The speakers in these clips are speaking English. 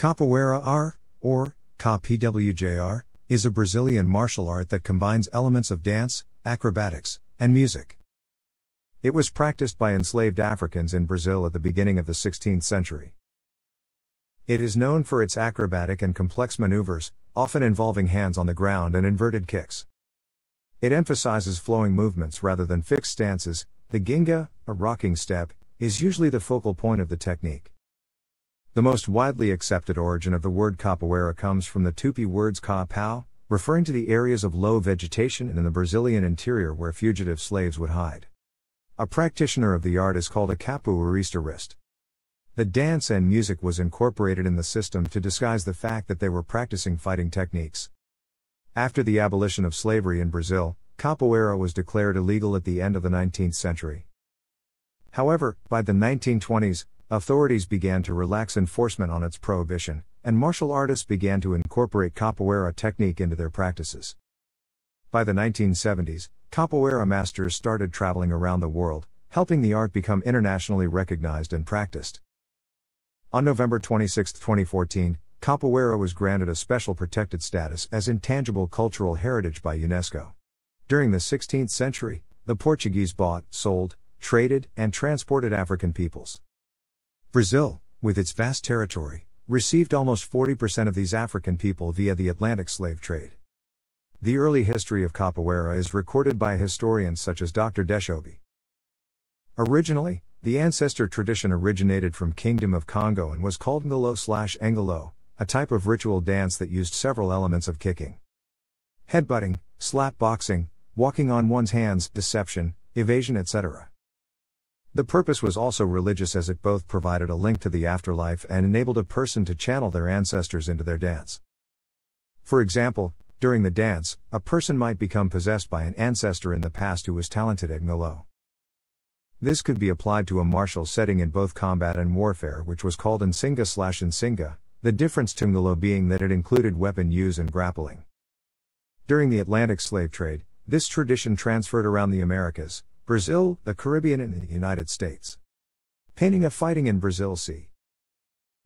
Capoeira R, or CAPWJR, is a Brazilian martial art that combines elements of dance, acrobatics, and music. It was practiced by enslaved Africans in Brazil at the beginning of the 16th century. It is known for its acrobatic and complex maneuvers, often involving hands on the ground and inverted kicks. It emphasizes flowing movements rather than fixed stances. The ginga, a rocking step, is usually the focal point of the technique. The most widely accepted origin of the word capoeira comes from the Tupi words ca pau, referring to the areas of low vegetation in the Brazilian interior where fugitive slaves would hide. A practitioner of the art is called a capoeirista. The dance and music was incorporated in the system to disguise the fact that they were practicing fighting techniques. After the abolition of slavery in Brazil, capoeira was declared illegal at the end of the 19th century. However, by the 1920s, authorities began to relax enforcement on its prohibition, and martial artists began to incorporate capoeira technique into their practices. By the 1970s, capoeira masters started traveling around the world, helping the art become internationally recognized and practiced. On November 26, 2014, capoeira was granted a special protected status as intangible cultural heritage by UNESCO. During the 16th century, the Portuguese bought, sold, traded, and transported African peoples. Brazil, with its vast territory, received almost 40% of these African people via the Atlantic slave trade. The early history of capoeira is recorded by historians such as Dr. Desch-Obi. Originally, the ancestor tradition originated from Kingdom of Congo and was called Ngolo slash Engolo, a type of ritual dance that used several elements of kicking. Headbutting, slap boxing, walking on one's hands, deception, evasion, etc. The purpose was also religious as it both provided a link to the afterlife and enabled a person to channel their ancestors into their dance. For example, during the dance, a person might become possessed by an ancestor in the past who was talented at ngolo. This could be applied to a martial setting in both combat and warfare, which was called Nsinga slash Nsinga, the difference to ngolo being that it included weapon use and grappling. During the Atlantic slave trade, this tradition transferred around the Americas, Brazil, the Caribbean, and the United States. Painting of Fighting in Brazil c.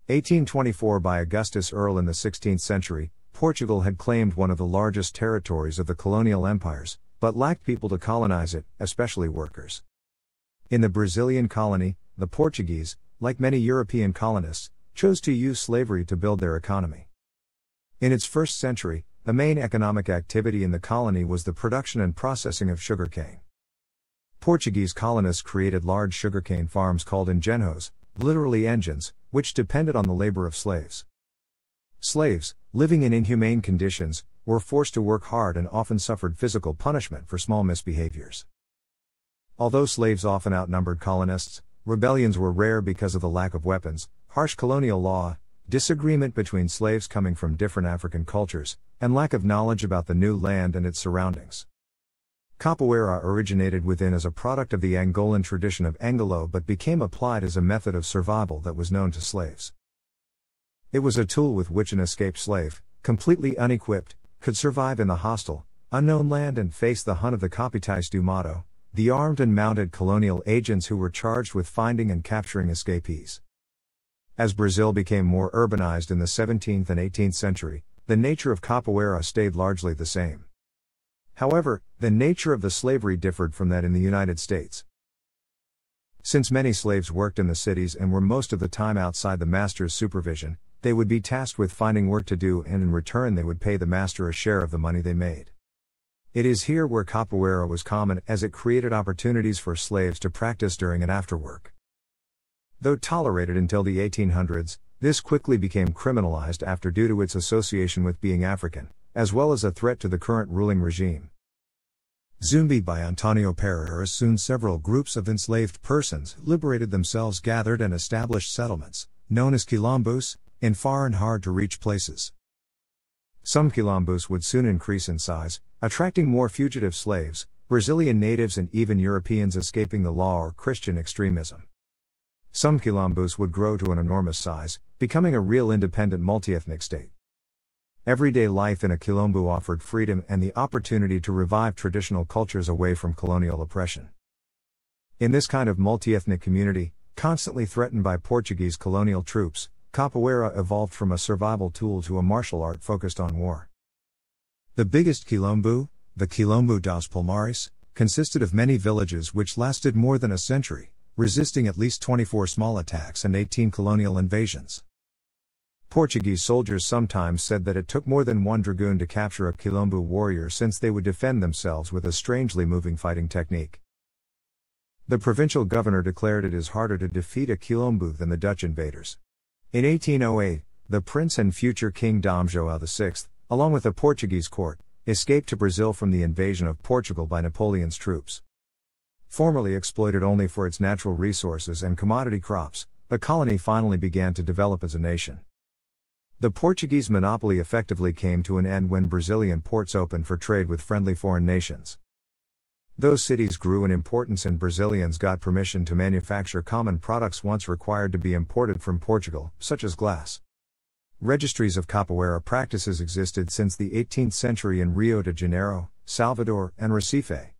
1824 by Augustus Earle in the 16th century, Portugal had claimed one of the largest territories of the colonial empires, but lacked people to colonize it, especially workers. In the Brazilian colony, the Portuguese, like many European colonists, chose to use slavery to build their economy. In its first century, the main economic activity in the colony was the production and processing of sugarcane. Portuguese colonists created large sugarcane farms called engenhos, literally engines, which depended on the labor of slaves. Slaves, living in inhumane conditions, were forced to work hard and often suffered physical punishment for small misbehaviors. Although slaves often outnumbered colonists, rebellions were rare because of the lack of weapons, harsh colonial law, disagreement between slaves coming from different African cultures, and lack of knowledge about the new land and its surroundings. Capoeira originated within as a product of the Angolan tradition of Angolo but became applied as a method of survival that was known to slaves. It was a tool with which an escaped slave, completely unequipped, could survive in the hostile, unknown land and face the hunt of the Capitães do Mato, the armed and mounted colonial agents who were charged with finding and capturing escapees. As Brazil became more urbanized in the 17th and 18th century, the nature of capoeira stayed largely the same. However, the nature of the slavery differed from that in the United States. Since many slaves worked in the cities and were most of the time outside the master's supervision, they would be tasked with finding work to do and in return they would pay the master a share of the money they made. It is here where capoeira was common as it created opportunities for slaves to practice during and after work. Though tolerated until the 1800s, this quickly became criminalized after due to its association with being African as well as a threat to the current ruling regime. Zumbi by Antonio Parreiras soon several groups of enslaved persons liberated themselves gathered and established settlements, known as quilombos, in far and hard to reach places. Some quilombos would soon increase in size, attracting more fugitive slaves, Brazilian natives, and even Europeans escaping the law or Christian extremism. Some quilombos would grow to an enormous size, becoming a real independent multi-ethnic state. Everyday life in a Quilombo offered freedom and the opportunity to revive traditional cultures away from colonial oppression. In this kind of multi ethnic community, constantly threatened by Portuguese colonial troops, capoeira evolved from a survival tool to a martial art focused on war. The biggest quilombo, the Quilombo dos Palmares, consisted of many villages which lasted more than a century, resisting at least 24 small attacks and 18 colonial invasions. Portuguese soldiers sometimes said that it took more than one dragoon to capture a Quilombo warrior since they would defend themselves with a strangely moving fighting technique. The provincial governor declared it is harder to defeat a Quilombo than the Dutch invaders. In 1808, the prince and future King Dom João VI, along with the Portuguese court, escaped to Brazil from the invasion of Portugal by Napoleon's troops. Formerly exploited only for its natural resources and commodity crops, the colony finally began to develop as a nation. The Portuguese monopoly effectively came to an end when Brazilian ports opened for trade with friendly foreign nations. Those cities grew in importance and Brazilians got permission to manufacture common products once required to be imported from Portugal, such as glass. Registries of capoeira practices existed since the 18th century in Rio de Janeiro, Salvador, and Recife.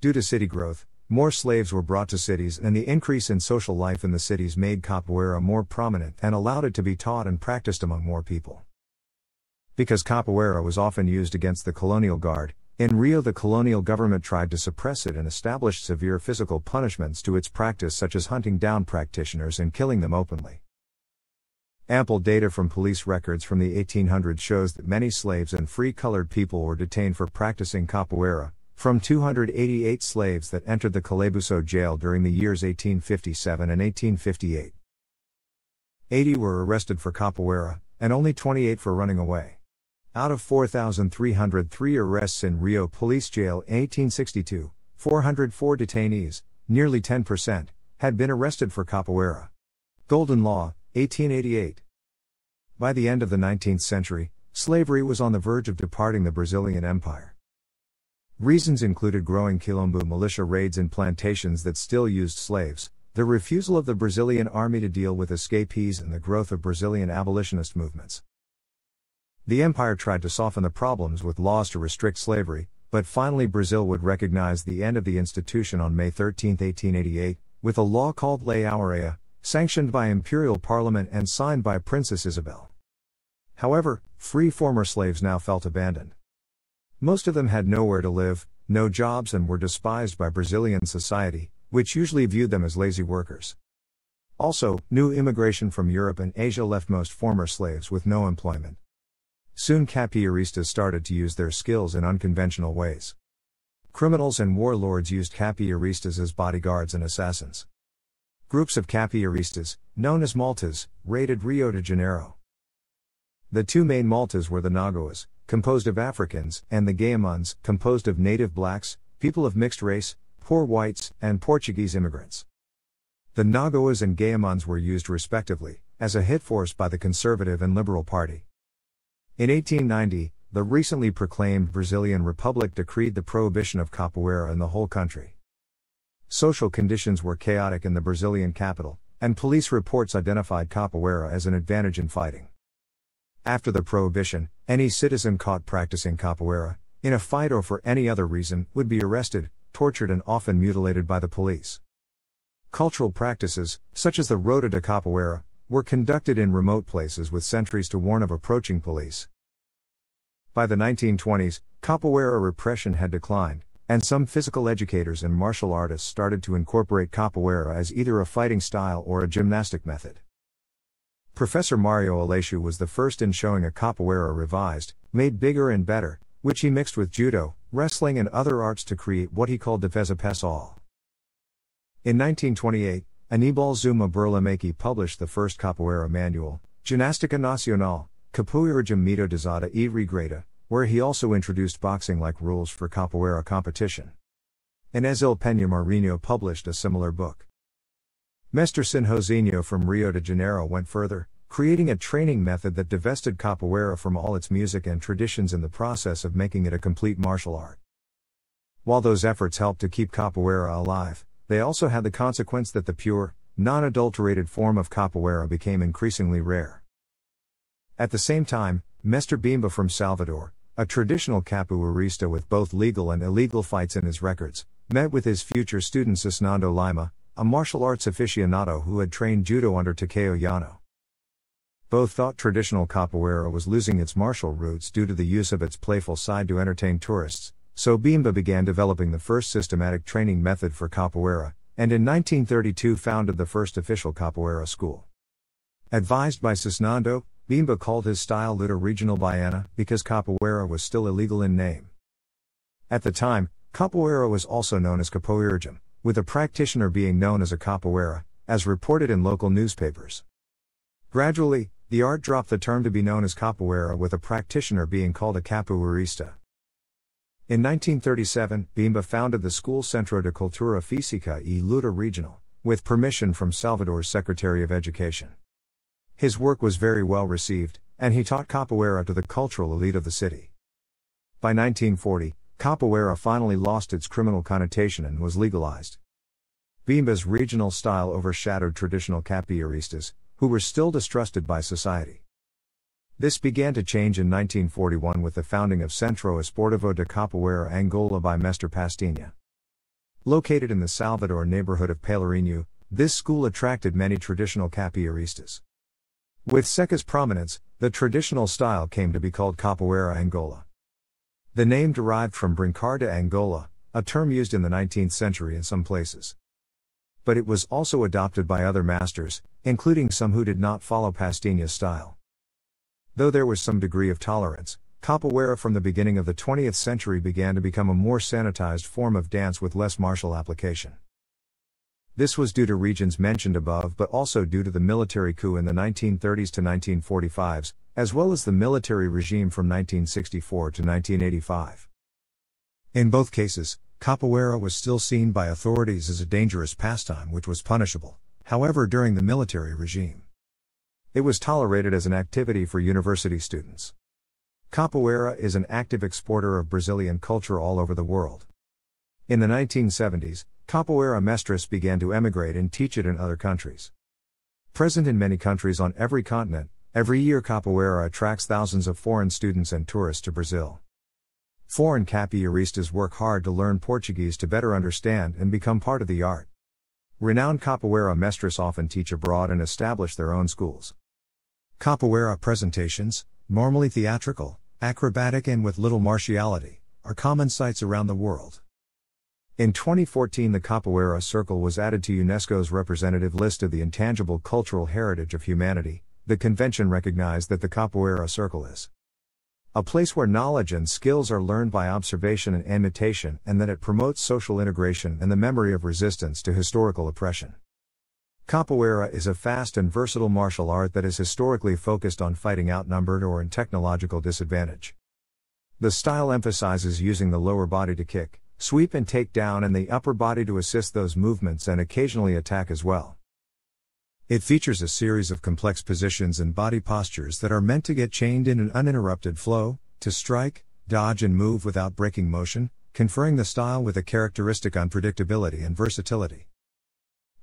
Due to city growth, more slaves were brought to cities, and the increase in social life in the cities made capoeira more prominent and allowed it to be taught and practiced among more people. Because capoeira was often used against the colonial guard, in Rio, the colonial government tried to suppress it and established severe physical punishments to its practice, such as hunting down practitioners and killing them openly. Ample data from police records from the 1800s shows that many slaves and free colored people were detained for practicing capoeira, from 288 slaves that entered the Calabouço jail during the years 1857 and 1858. 80 were arrested for capoeira, and only 28 for running away. Out of 4,303 arrests in Rio Police Jail in 1862, 404 detainees, nearly 10%, had been arrested for capoeira. Golden Law, 1888. By the end of the 19th century, slavery was on the verge of departing the Brazilian Empire. Reasons included growing Quilombo militia raids in plantations that still used slaves, the refusal of the Brazilian army to deal with escapees, and the growth of Brazilian abolitionist movements. The empire tried to soften the problems with laws to restrict slavery, but finally Brazil would recognize the end of the institution on May 13, 1888, with a law called Lei Aurea, sanctioned by imperial parliament and signed by Princess Isabel. However, free former slaves now felt abandoned. Most of them had nowhere to live, no jobs, and were despised by Brazilian society, which usually viewed them as lazy workers. Also, new immigration from Europe and Asia left most former slaves with no employment. Soon capoeiristas started to use their skills in unconventional ways. Criminals and warlords used capoeiristas as bodyguards and assassins. Groups of capoeiristas, known as Maltas, raided Rio de Janeiro. The two main Maltas were the Nagoas, composed of Africans, and the Goiamuns, composed of native blacks, people of mixed race, poor whites, and Portuguese immigrants. The Nagoas and Goiamuns were used respectively, as a hit force by the Conservative and Liberal Party. In 1890, the recently proclaimed Brazilian Republic decreed the prohibition of capoeira in the whole country. Social conditions were chaotic in the Brazilian capital, and police reports identified capoeira as an advantage in fighting. After the prohibition, any citizen caught practicing capoeira, in a fight or for any other reason, would be arrested, tortured, and often mutilated by the police. Cultural practices, such as the Roda de Capoeira, were conducted in remote places with sentries to warn of approaching police. By the 1920s, capoeira repression had declined, and some physical educators and martial artists started to incorporate capoeira as either a fighting style or a gymnastic method. Professor Mario Aleixo was the first in showing a capoeira revised, made bigger and better, which he mixed with judo, wrestling, and other arts to create what he called defesa pessoal. In 1928, Anibal Zuma Burlamaqui published the first capoeira manual, Ginástica Nacional, Capoeiragem Metodizada e Regrada, where he also introduced boxing like rules for capoeira competition. Inezil Penna Marinho published a similar book. Mestre Sinhozinho from Rio de Janeiro went further, creating a training method that divested capoeira from all its music and traditions in the process of making it a complete martial art. While those efforts helped to keep capoeira alive, they also had the consequence that the pure, non adulterated form of capoeira became increasingly rare. At the same time, Mestre Bimba from Salvador, a traditional capoeirista with both legal and illegal fights in his records, met with his future student Cisnando Lima, a martial arts aficionado who had trained judo under Takeo Yano. Both thought traditional capoeira was losing its martial roots due to the use of its playful side to entertain tourists, so Bimba began developing the first systematic training method for capoeira, and in 1932 founded the first official capoeira school. Advised by Cisnando, Bimba called his style Luta Regional Baiana because capoeira was still illegal in name. At the time, capoeira was also known as capoeiragem, with a practitioner being known as a capoeira, as reported in local newspapers. Gradually, the art dropped the term to be known as capoeira with a practitioner being called a capoeirista. In 1937, Bimba founded the school Centro de Cultura Física y Luta Regional, with permission from Salvador's Secretary of Education. His work was very well received, and he taught capoeira to the cultural elite of the city. By 1940, capoeira finally lost its criminal connotation and was legalized. Bimba's regional style overshadowed traditional capoeiristas, who were still distrusted by society. This began to change in 1941 with the founding of Centro Esportivo de Capoeira Angola by Mestre Pastinha. Located in the Salvador neighborhood of Pelourinho, this school attracted many traditional capoeiristas. With Seca's prominence, the traditional style came to be called Capoeira Angola. The name derived from Brincar de Angola, a term used in the 19th century in some places but it was also adopted by other masters, including some who did not follow Pastinha's style. Though there was some degree of tolerance, capoeira from the beginning of the 20th century began to become a more sanitized form of dance with less martial application. This was due to regions mentioned above, but also due to the military coup in the 1930s to 1945s, as well as the military regime from 1964 to 1985. In both cases, Capoeira was still seen by authorities as a dangerous pastime which was punishable, however, during the military regime. It was tolerated as an activity for university students. Capoeira is an active exporter of Brazilian culture all over the world. In the 1970s, Capoeira mestres began to emigrate and teach it in other countries. Present in many countries on every continent, every year Capoeira attracts thousands of foreign students and tourists to Brazil. Foreign capoeiristas work hard to learn Portuguese to better understand and become part of the art. Renowned capoeira mestres often teach abroad and establish their own schools. Capoeira presentations, normally theatrical, acrobatic, and with little martiality, are common sights around the world. In 2014, the Capoeira Circle was added to UNESCO's representative list of the intangible cultural heritage of humanity. The convention recognized that the Capoeira Circle is a place where knowledge and skills are learned by observation and imitation, and that it promotes social integration and the memory of resistance to historical oppression. Capoeira is a fast and versatile martial art that is historically focused on fighting outnumbered or in technological disadvantage. The style emphasizes using the lower body to kick, sweep, and take down, and the upper body to assist those movements and occasionally attack as well. It features a series of complex positions and body postures that are meant to get chained in an uninterrupted flow, to strike, dodge, and move without breaking motion, conferring the style with a characteristic unpredictability and versatility.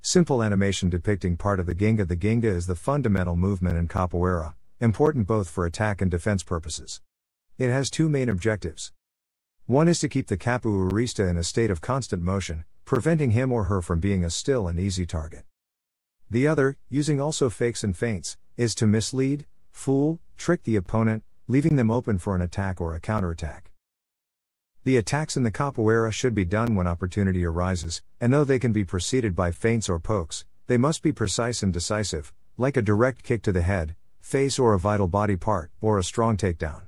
Simple animation depicting part of the ginga. The ginga is the fundamental movement in capoeira, important both for attack and defense purposes. It has two main objectives. One is to keep the capoeirista in a state of constant motion, preventing him or her from being a still and easy target. The other, using also fakes and feints, is to mislead, fool, trick the opponent, leaving them open for an attack or a counterattack. The attacks in the capoeira should be done when opportunity arises, and though they can be preceded by feints or pokes, they must be precise and decisive, like a direct kick to the head, face, or a vital body part, or a strong takedown.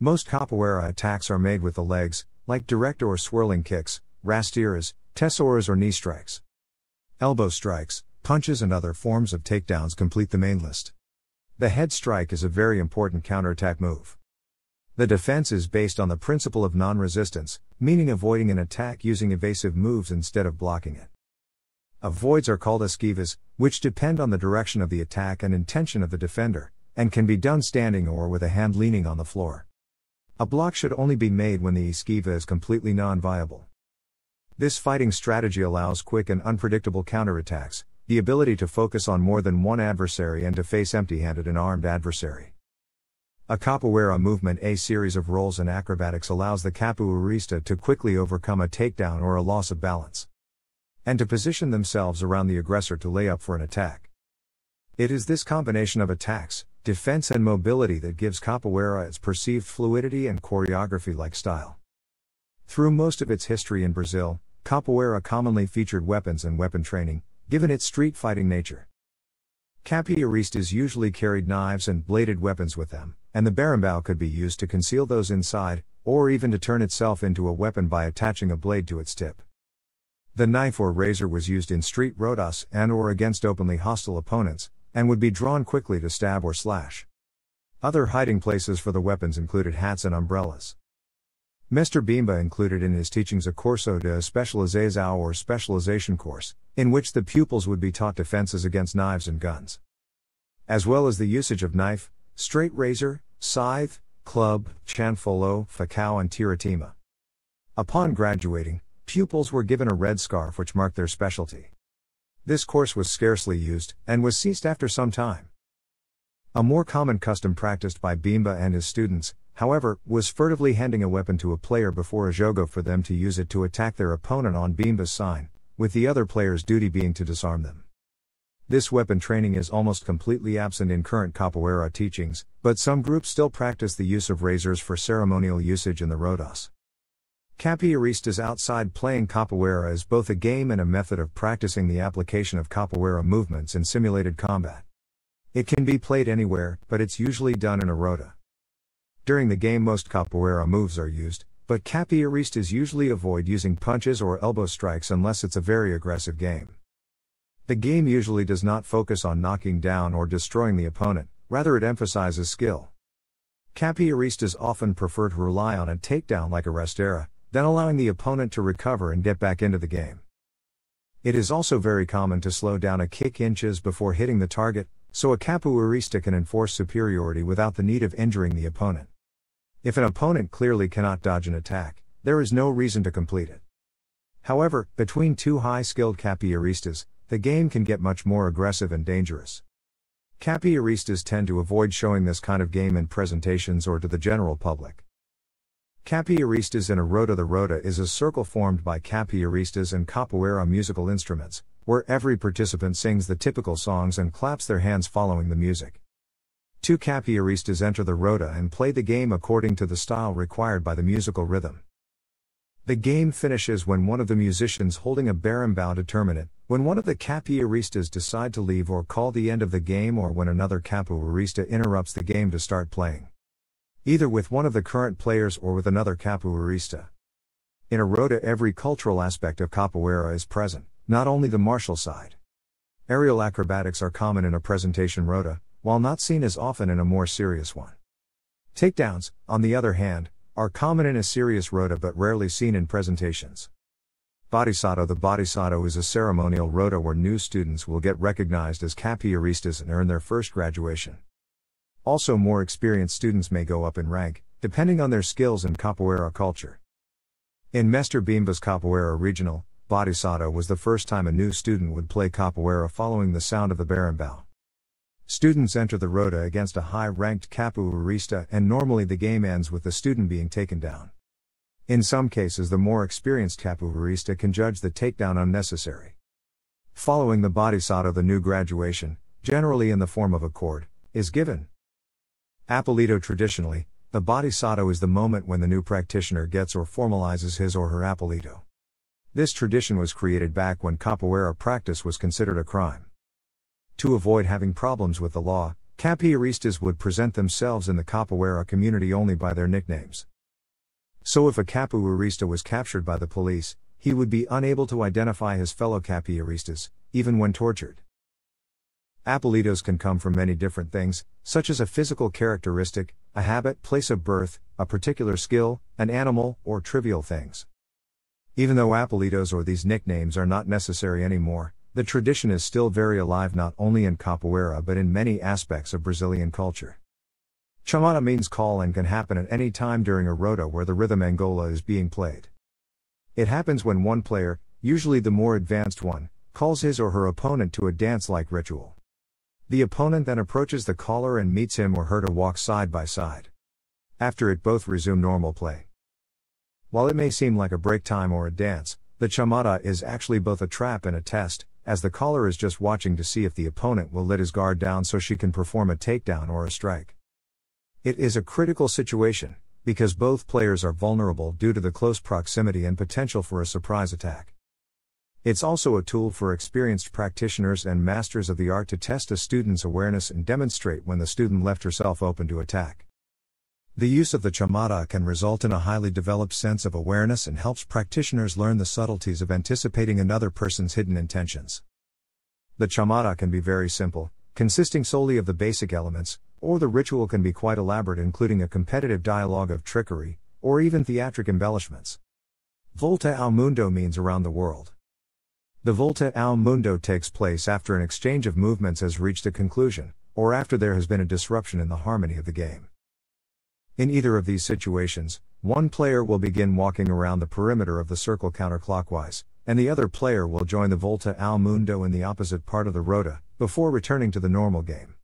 Most capoeira attacks are made with the legs, like direct or swirling kicks, rasteiras, tesouras, or knee strikes. Elbow strikes, punches and other forms of takedowns complete the main list. The head strike is a very important counterattack move. The defense is based on the principle of non resistance, meaning avoiding an attack using evasive moves instead of blocking it. Avoids are called esquivas, which depend on the direction of the attack and intention of the defender, and can be done standing or with a hand leaning on the floor. A block should only be made when the esquiva is completely non viable. This fighting strategy allows quick and unpredictable counterattacks, the ability to focus on more than one adversary and to face empty handed an armed adversary. A capoeira movement, a series of rolls and acrobatics, allows the capoeirista to quickly overcome a takedown or a loss of balance. And to position themselves around the aggressor to lay up for an attack. It is this combination of attacks, defense, and mobility that gives capoeira its perceived fluidity and choreography like style. Through most of its history in Brazil, capoeira commonly featured weapons and weapon training, given its street fighting nature. Capoeiristas usually carried knives and bladed weapons with them, and the berimbau could be used to conceal those inside, or even to turn itself into a weapon by attaching a blade to its tip. The knife or razor was used in street rodas and or against openly hostile opponents, and would be drawn quickly to stab or slash. Other hiding places for the weapons included hats and umbrellas. Mestre Bimba included in his teachings a Curso de Especialização or specialization course, in which the pupils would be taught defenses against knives and guns. As well as the usage of knife, straight razor, scythe, club, chanfolo, facao, and tira-teima. Upon graduating, pupils were given a red scarf which marked their specialty. This course was scarcely used, and was ceased after some time. A more common custom practiced by Bimba and his students, however, was furtively handing a weapon to a player before a jogo for them to use it to attack their opponent on Bimba's sign, with the other player's duty being to disarm them. This weapon training is almost completely absent in current capoeira teachings, but some groups still practice the use of razors for ceremonial usage in the rodas. Capoeiristas outside playing capoeira is both a game and a method of practicing the application of capoeira movements in simulated combat. It can be played anywhere, but it's usually done in a roda. During the game, most capoeira moves are used, but capoeiristas usually avoid using punches or elbow strikes unless it's a very aggressive game. The game usually does not focus on knocking down or destroying the opponent, rather, it emphasizes skill. Capoeiristas often prefer to rely on a takedown like a rasteira, then allowing the opponent to recover and get back into the game. It is also very common to slow down a kick inches before hitting the target, so a capoeirista can enforce superiority without the need of injuring the opponent. If an opponent clearly cannot dodge an attack, there is no reason to complete it. However, between two high skilled capoeiristas, the game can get much more aggressive and dangerous. Capoeiristas tend to avoid showing this kind of game in presentations or to the general public. Capoeiristas in a roda The roda is a circle formed by capoeiristas and capoeira musical instruments, where every participant sings the typical songs and claps their hands following the music. Two capoeiristas enter the roda and play the game according to the style required by the musical rhythm. The game finishes when one of the musicians holding a berimbau determine it, when one of the capoeiristas decide to leave or call the end of the game or when another capoeirista interrupts the game to start playing either with one of the current players or with another capoeirista. In a roda, every cultural aspect of capoeira is present, not only the martial side. Aerial acrobatics are common in a presentation roda, while not seen as often in a more serious one. Takedowns, on the other hand, are common in a serious roda but rarely seen in presentations. Batizado The Batizado is a ceremonial roda where new students will get recognized as capoeiristas and earn their first graduation. Also, more experienced students may go up in rank, depending on their skills in capoeira culture. In Mestre Bimba's Capoeira Regional, Batizado was the first time a new student would play capoeira following the sound of the berimbau. Students enter the roda against a high ranked capoeirista, and normally the game ends with the student being taken down. In some cases, the more experienced capoeirista can judge the takedown unnecessary. Following the batizado, the new graduation, generally in the form of a cord, is given. Apelido Traditionally, the batizado is the moment when the new practitioner gets or formalizes his or her apelido. This tradition was created back when capoeira practice was considered a crime. To avoid having problems with the law, capoeiristas would present themselves in the capoeira community only by their nicknames. So if a capoeirista was captured by the police, he would be unable to identify his fellow capoeiristas, even when tortured. Apelidos can come from many different things, such as a physical characteristic, a habit, place of birth, a particular skill, an animal, or trivial things. Even though apelidos or these nicknames are not necessary anymore, the tradition is still very alive not only in capoeira but in many aspects of Brazilian culture. Chamada means call and can happen at any time during a roda where the rhythm Angola is being played. It happens when one player, usually the more advanced one, calls his or her opponent to a dance like ritual. The opponent then approaches the caller and meets him or her to walk side by side. After it, both resume normal play. While it may seem like a break time or a dance, the chamada is actually both a trap and a test, as the caller is just watching to see if the opponent will let his guard down so she can perform a takedown or a strike. It is a critical situation, because both players are vulnerable due to the close proximity and potential for a surprise attack. It's also a tool for experienced practitioners and masters of the art to test a student's awareness and demonstrate when the student left herself open to attack. The use of the chamada can result in a highly developed sense of awareness and helps practitioners learn the subtleties of anticipating another person's hidden intentions. The chamada can be very simple, consisting solely of the basic elements, or the ritual can be quite elaborate, including a competitive dialogue of trickery, or even theatric embellishments. Volta ao mundo means around the world. The volta ao mundo takes place after an exchange of movements has reached a conclusion, or after there has been a disruption in the harmony of the game. In either of these situations, one player will begin walking around the perimeter of the circle counterclockwise, and the other player will join the Volta ao Mundo in the opposite part of the roda, before returning to the normal game.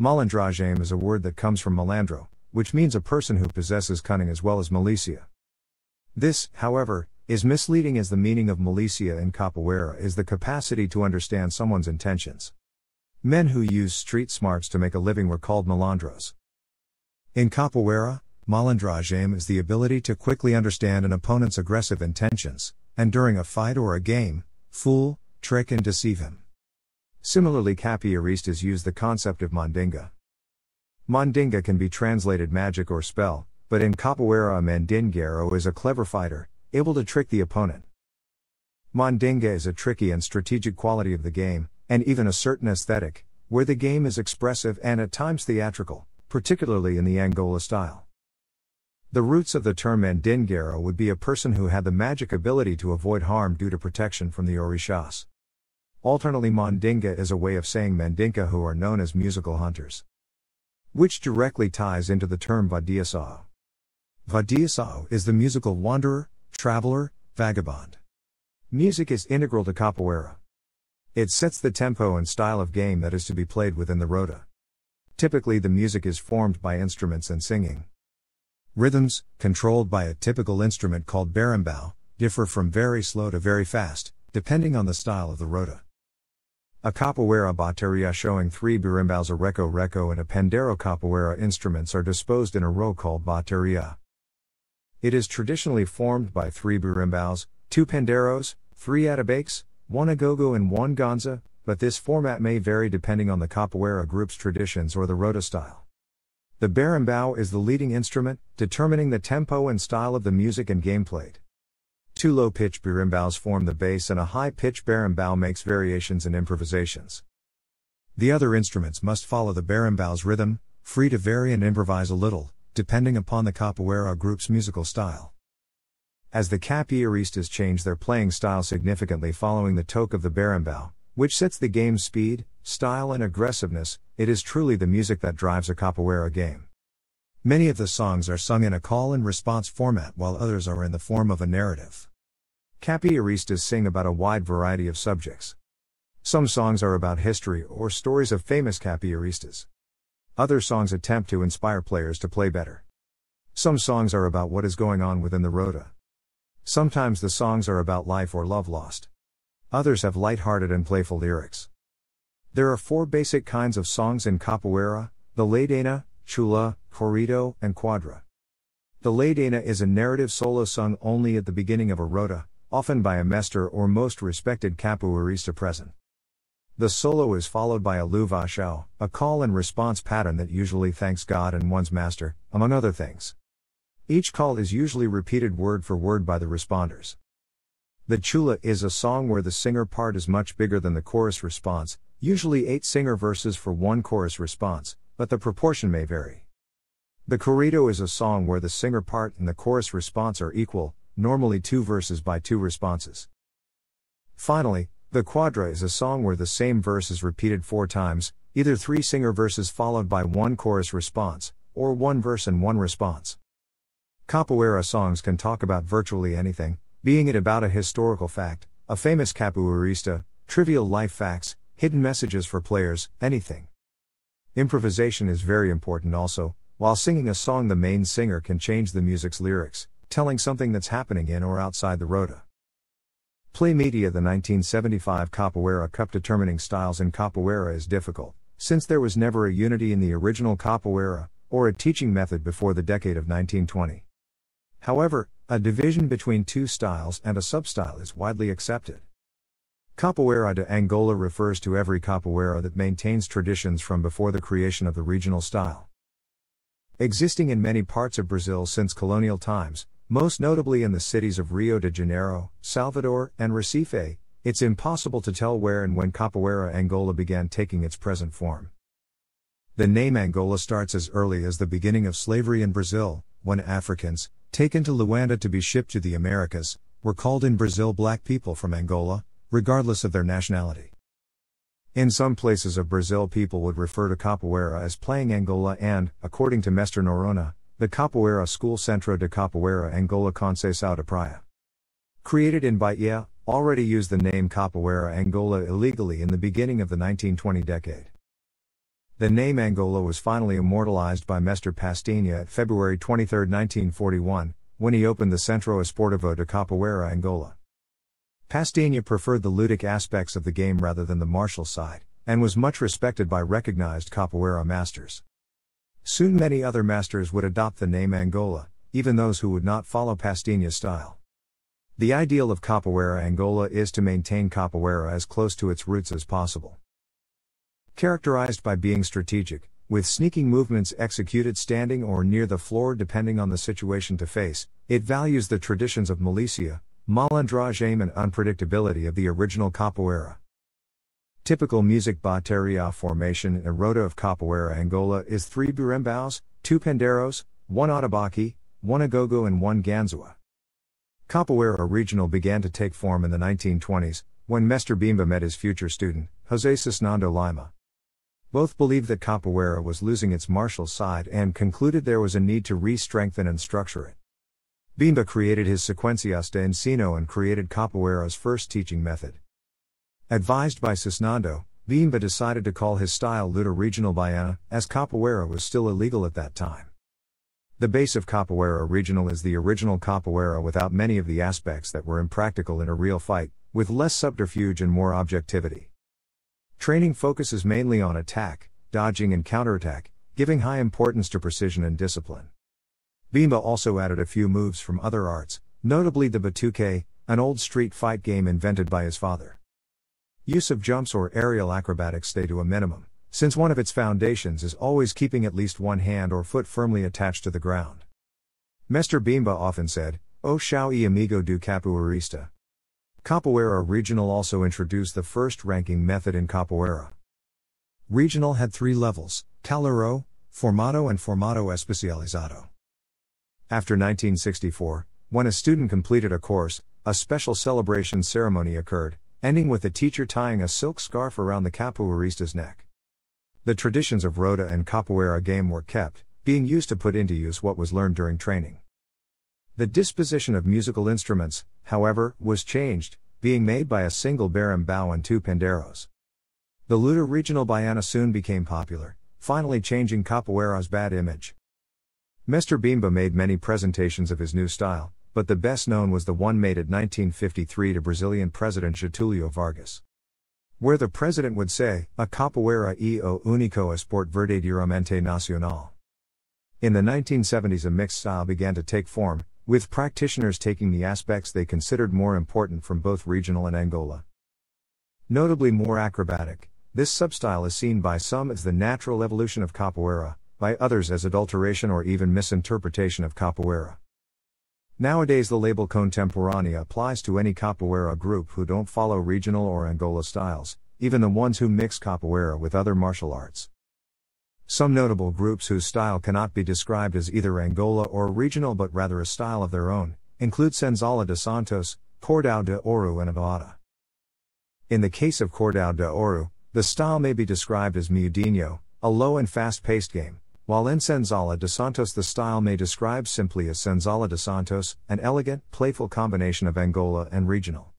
Malandragem is a word that comes from malandro, which means a person who possesses cunning as well as malicia. This, however, is misleading as the meaning of malicia in capoeira is the capacity to understand someone's intentions. Men who use street smarts to make a living were called malandros. In capoeira, malandragem is the ability to quickly understand an opponent's aggressive intentions, and during a fight or a game, fool, trick and deceive him. Similarly, capoeiristas use the concept of mandinga. Mandinga can be translated magic or spell, but in capoeira a mandingueiro is a clever fighter, able to trick the opponent. Mandinga is a tricky and strategic quality of the game, and even a certain aesthetic, where the game is expressive and at times theatrical particularly in the Angola style. The roots of the term mandingueiro would be a person who had the magic ability to avoid harm due to protection from the orishas. Alternately, mandinga is a way of saying mandinka who are known as musical hunters. Which directly ties into the term vadiação. Vadiação is the musical wanderer, traveler, vagabond. Music is integral to capoeira. It sets the tempo and style of game that is to be played within the roda. Typically, the music is formed by instruments and singing. Rhythms, controlled by a typical instrument called berimbau, differ from very slow to very fast, depending on the style of the roda. A capoeira bateria showing three berimbaus, a reco reco, and a pandeiro capoeira instruments are disposed in a row called bateria. It is traditionally formed by three berimbaus, two pandeiros, three atabaques, one agogo, and one ganza, but this format may vary depending on the capoeira group's traditions or the roda style. The berimbau is the leading instrument, determining the tempo and style of the music and game played. Two low pitch berimbaus form the bass, and a high pitch berimbau makes variations and improvisations. The other instruments must follow the berimbau's rhythm, free to vary and improvise a little, depending upon the capoeira group's musical style. As the capoeiristas change their playing style significantly following the toque of the berimbau, which sets the game's speed, style, and aggressiveness, it is truly the music that drives a capoeira game. Many of the songs are sung in a call and response format while others are in the form of a narrative. Capoeiristas sing about a wide variety of subjects. Some songs are about history or stories of famous capoeiristas. Other songs attempt to inspire players to play better. Some songs are about what is going on within the roda. Sometimes the songs are about life or love lost. Others have light-hearted and playful lyrics. There are four basic kinds of songs in capoeira, the ladainha, chula, corrido, and quadra. The ladainha is a narrative solo sung only at the beginning of a roda, often by a mestre or most respected capoeirista present. The solo is followed by a louvação, a call and response pattern that usually thanks God and one's master, among other things. Each call is usually repeated word for word by the responders. The chula is a song where the singer part is much bigger than the chorus response, usually 8 singer verses for one chorus response, but the proportion may vary. The corrido is a song where the singer part and the chorus response are equal, normally 2 verses by 2 responses. Finally, the quadra is a song where the same verse is repeated 4 times, either 3 singer verses followed by one chorus response, or one verse and one response. Capoeira songs can talk about virtually anything, being it about a historical fact, a famous capoeirista, trivial life facts, hidden messages for players, anything. Improvisation is very important also, while singing a song, the main singer can change the music's lyrics, telling something that's happening in or outside the roda. Play Media The 1975 Capoeira Cup determining styles in Capoeira is difficult, since there was never a unity in the original Capoeira, or a teaching method before the decade of 1920. However, a division between two styles and a substyle is widely accepted. Capoeira de Angola refers to every capoeira that maintains traditions from before the creation of the regional style. Existing in many parts of Brazil since colonial times, most notably in the cities of Rio de Janeiro, Salvador, and Recife, it's impossible to tell where and when Capoeira Angola began taking its present form. The name Angola starts as early as the beginning of slavery in Brazil, when Africans, taken to Luanda to be shipped to the Americas, were called in Brazil black people from Angola, regardless of their nationality. In some places of Brazil, people would refer to capoeira as playing Angola and, according to Mestre Noronha, the Capoeira School Centro de Capoeira Angola Conceição de Praia. Created in Bahia, already used the name Capoeira Angola illegally in the beginning of the 1920 decade. The name Angola was finally immortalized by Mestre Pastinha at February 23, 1941, when he opened the Centro Esportivo de Capoeira Angola. Pastinha preferred the ludic aspects of the game rather than the martial side, and was much respected by recognized capoeira masters. Soon many other masters would adopt the name Angola, even those who would not follow Pastinha's style. The ideal of Capoeira Angola is to maintain Capoeira as close to its roots as possible. Characterized by being strategic, with sneaking movements executed standing or near the floor depending on the situation to face, it values the traditions of malicia, malandragem and unpredictability of the original Capoeira. Typical music bateria formation in a roda of capoeira Angola is three berimbaus, two pandeiros, one atabaque, one agogo and one ganzua. Capoeira regional began to take form in the 1920s, when Mestre Bimba met his future student, José Cisnando Lima. Both believed that capoeira was losing its martial side and concluded there was a need to re-strengthen and structure it. Bimba created his Sequencias de Ensino and created capoeira's first teaching method. Advised by Cisnando, Bimba decided to call his style Luta Regional Baiana, as capoeira was still illegal at that time. The base of capoeira regional is the original capoeira without many of the aspects that were impractical in a real fight, with less subterfuge and more objectivity. Training focuses mainly on attack, dodging, and counterattack, giving high importance to precision and discipline. Bimba also added a few moves from other arts, notably the batuque, an old street fight game invented by his father. Use of jumps or aerial acrobatics stay to a minimum, since one of its foundations is always keeping at least one hand or foot firmly attached to the ground. Mestre Bimba often said, oh, O chão e amigo do capoeirista. Capoeira Regional also introduced the first ranking method in capoeira. Regional had three levels, Calouro, Formado, and Formado Especializado. After 1964, when a student completed a course, a special celebration ceremony occurred, ending with the teacher tying a silk scarf around the capoeirista's neck. The traditions of Roda and Capoeira game were kept, being used to put into use what was learned during training. The disposition of musical instruments, however, was changed, being made by a single berimbau and two pandeiros. The Luta regional baiana soon became popular, finally changing capoeira's bad image. Mr. Bimba made many presentations of his new style, but the best known was the one made at 1953 to Brazilian President Getulio Vargas. Where the president would say, A capoeira e o único esporte verdadeiramente nacional. In the 1970s, a mixed style began to take form, with practitioners taking the aspects they considered more important from both regional and Angola. Notably more acrobatic, this substyle is seen by some as the natural evolution of capoeira, by others as adulteration or even misinterpretation of capoeira. Nowadays, the label contemporânea applies to any capoeira group who don't follow regional or Angola styles, even the ones who mix capoeira with other martial arts. Some notable groups whose style cannot be described as either Angola or regional but rather a style of their own include Senzala de Santos, Cordão de Ouro, and Abada. In the case of Cordão de Ouro, the style may be described as miudinho, a low and fast paced game, while in Senzala de Santos the style may describe simply as Senzala de Santos, an elegant, playful combination of Angola and regional.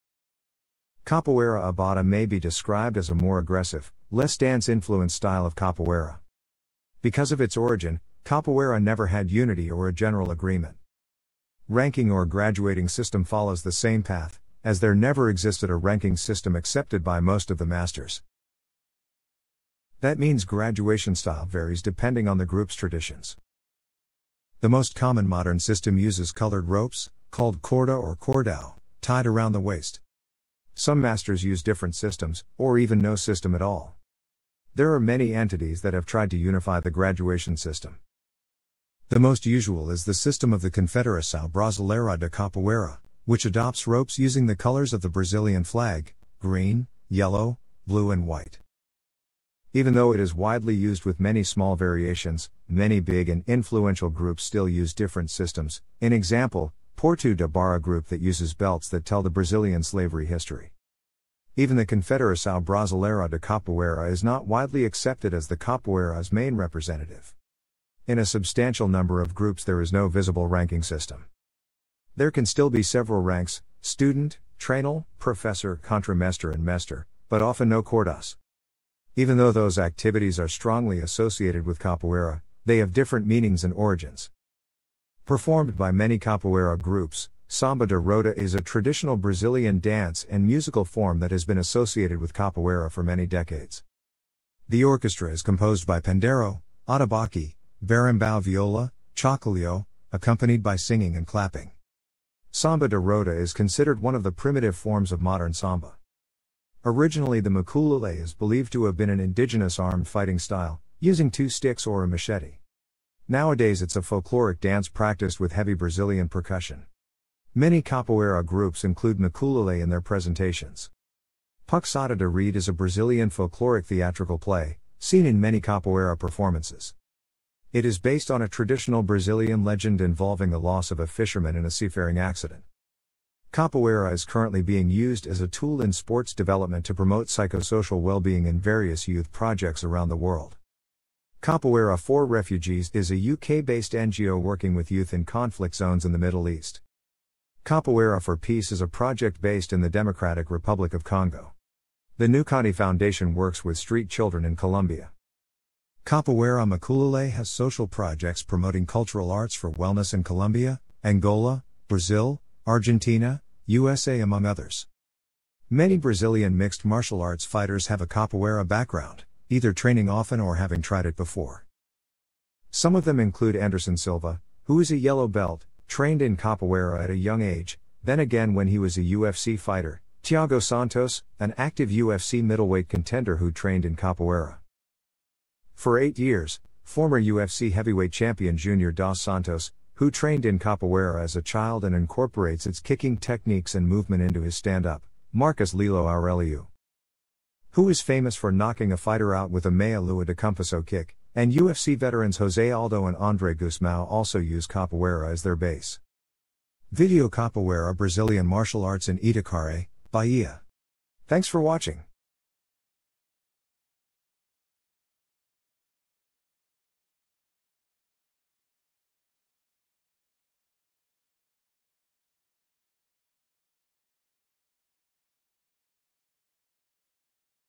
Capoeira Abada may be described as a more aggressive, less dance influenced style of capoeira. Because of its origin, capoeira never had unity or a general agreement. Ranking or graduating system follows the same path, as there never existed a ranking system accepted by most of the masters. That means graduation style varies depending on the group's traditions. The most common modern system uses colored ropes, called corda or cordao, tied around the waist. Some masters use different systems, or even no system at all. There are many entities that have tried to unify the graduation system. The most usual is the system of the Confederação Brasileira de Capoeira, which adopts ropes using the colors of the Brazilian flag green, yellow, blue, and white. Even though it is widely used with many small variations, many big and influential groups still use different systems. An example, Porto da Barra group that uses belts that tell the Brazilian slavery history. Even the Confederação Brasileira de Capoeira is not widely accepted as the capoeira's main representative. In a substantial number of groups, there is no visible ranking system. There can still be several ranks student, trainee, professor, contramestre, and mestre, but often no cordas. Even though those activities are strongly associated with capoeira, they have different meanings and origins. Performed by many capoeira groups, samba de roda is a traditional Brazilian dance and musical form that has been associated with capoeira for many decades. The orchestra is composed by pandeiro, atabaque, berimbau viola, chocalho, accompanied by singing and clapping. Samba de roda is considered one of the primitive forms of modern samba. Originally, the maculelê is believed to have been an indigenous armed fighting style, using two sticks or a machete. Nowadays, it's a folkloric dance practiced with heavy Brazilian percussion. Many capoeira groups include maculelê in their presentations. Puxada de Rede is a Brazilian folkloric theatrical play, seen in many capoeira performances. It is based on a traditional Brazilian legend involving the loss of a fisherman in a seafaring accident. Capoeira is currently being used as a tool in sports development to promote psychosocial well being in various youth projects around the world. Capoeira for Refugees is a UK based NGO working with youth in conflict zones in the Middle East. Capoeira for Peace is a project based in the Democratic Republic of Congo. The Nukanti Foundation works with street children in Colombia. Capoeira Maculelê has social projects promoting cultural arts for wellness in Colombia, Angola, Brazil, Argentina, USA, among others. Many Brazilian mixed martial arts fighters have a capoeira background, either training often or having tried it before. Some of them include Anderson Silva, who is a yellow belt, trained in capoeira at a young age, then again when he was a UFC fighter, Thiago Santos, an active UFC middleweight contender who trained in capoeira. For eight years, former UFC heavyweight champion Junior Dos Santos, who trained in capoeira as a child and incorporates its kicking techniques and movement into his stand up, Marcus Lelo Aurélio. Who is famous for knocking a fighter out with a meia lua de compasso kick, and UFC veterans Jose Aldo and Andre Gusmao also use capoeira as their base. Video Capoeira Brazilian Martial Arts in Itacaré, Bahia. Thanks for watching.